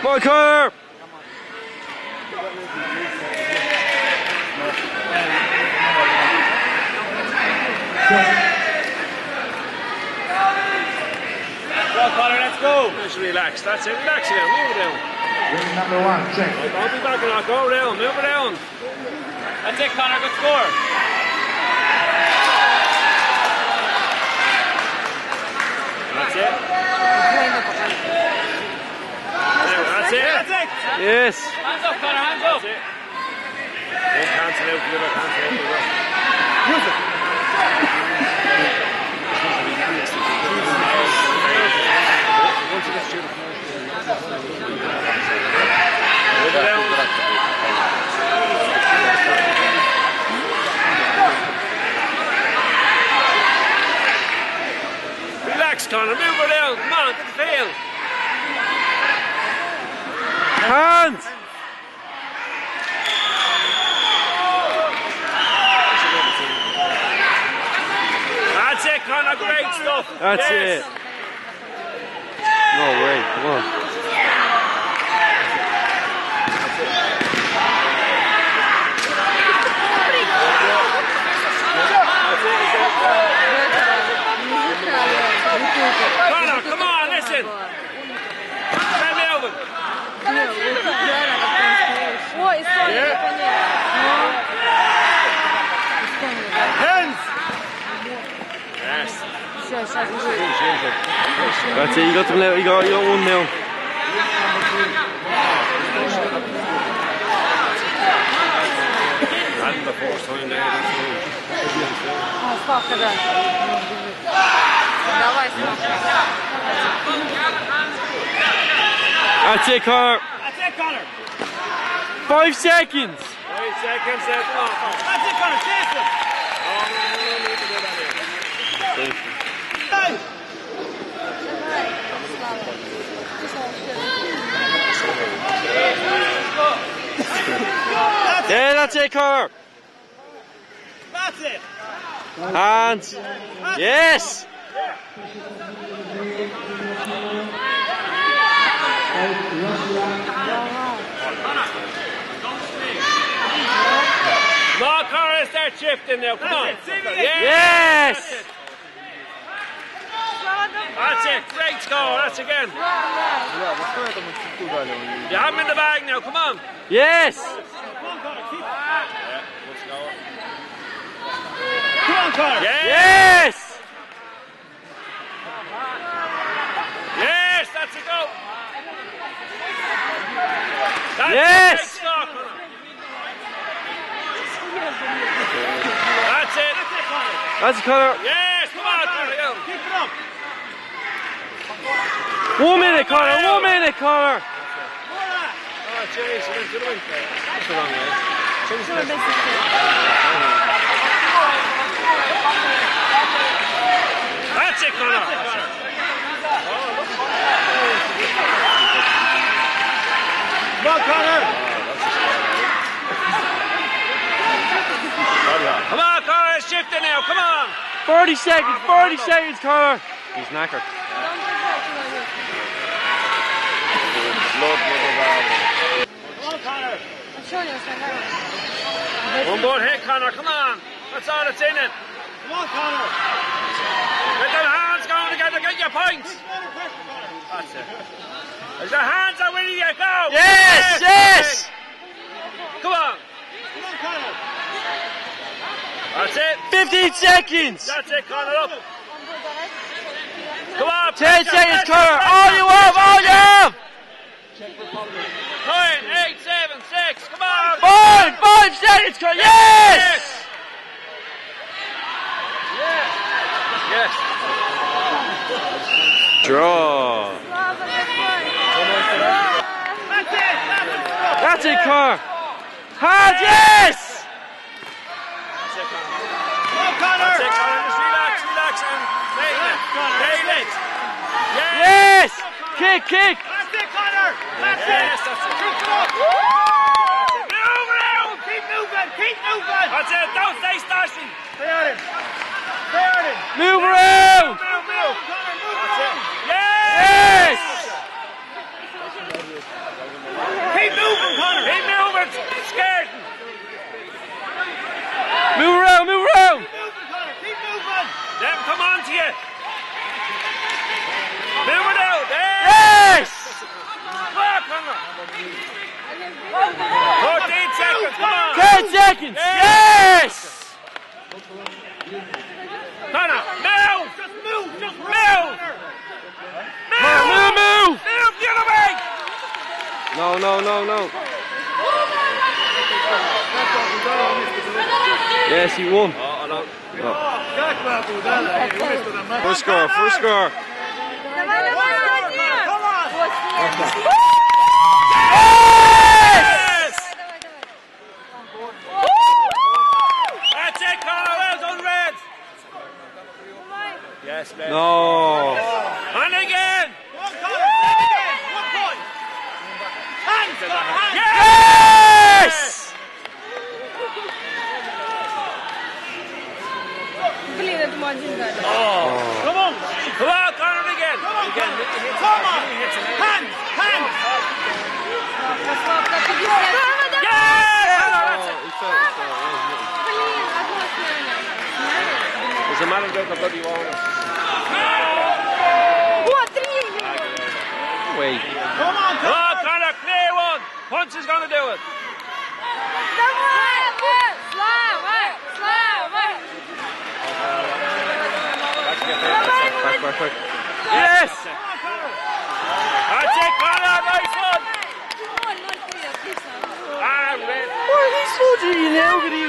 Come on, Conor! Go, Conor, let's go. Just relax. That's it. Relax now. Move it down. Ring number one, check. Don't be backing off. Go down. Move it down. That's it, Conor. Good score. That's it. That's it. That's it. Yes! Hands up, Conor. Hands up. That's it. One cancel out the other. Cancel out the other. Move it down. Relax, Conor. Move it down. Come on. Get the field. Hands! That's it, Conor. Great stuff. That's Yes. it. No way, come on. Conor, come on, listen. Send me over. What is going Hands. Yes. That's it, you got them now, you got, you got one now. Hadn't the first time there. that's good. Skaka den. Давай, skaka. That's it, Connor. That's it, Connor. Five seconds. Five seconds left. Come on, come on. That's it, Connor. Chase him. Yeah, that's it, Conor. That's it. Hands. Yes! Come on, Conor, start shifting now. Come on. That's it. See me. Yeah. Yes! That's it. Great score. That's again. You have him in the bag now. Come on. Yes! Come on, Conor. Keep. Yeah, good score. Come on, Yes! Yes, that's a go. That's Yes. a great score, Conor. That's it. That's it, Conor. That's it, Conor. Yes, come on, Conor. Keep it up. One minute, Conor. One minute, Conor. More. Oh, jeez, you went to the. That's the wrong way. Change the That's it, Conor. That's it, Conor. Come on, Conor. Come on, Conor, it's shifting now. Come on. 40 seconds, 40 seconds, Conor. He's knackered. Come on, Conor. I'm sure One more hit, Conor. Come on. That's all that's in it. Come on, Conor. Get them hands going together. Get your points. That's it. There's your hands are winning you. Go. Yes, yes! Come on. Come on, Conor. That's it. 15 seconds! That's it, Conor. Up. Come on. 10 seconds, Conor! All you have, all you have! Nine, eight, seven, six. Come on. Five, five seconds, Conor! Yes! Yes. Draw. That's it. That's it. That's Conor. Hands, yes! Come on, Conor. That's it, Conor. Just relax, relax, and nail it. Nail it. Yes. Yes! Kick, kick! That's it, Conor. That's Yes, it. that's it. Keep it up. Move around. Keep moving. Keep moving. That's it. Don't stay stashing. Stay on him. Stay on him. Move around! 14 seconds, come on. 10 seconds, yes! No, no, move! Just move, just move! Move! Move, move, move! Move! No, no, no, no. Yes, he won. Oh, oh. First score, first score. Come on, come on. Come on! Hand! Hand! Yes! Doesn't matter about the bloody one. What? Three? Wait. Come on, come on! Oh, Conor, clear one! Punch is quick, quick. Yes! That's it, Conor, nice one! Ah. Why are so dirty?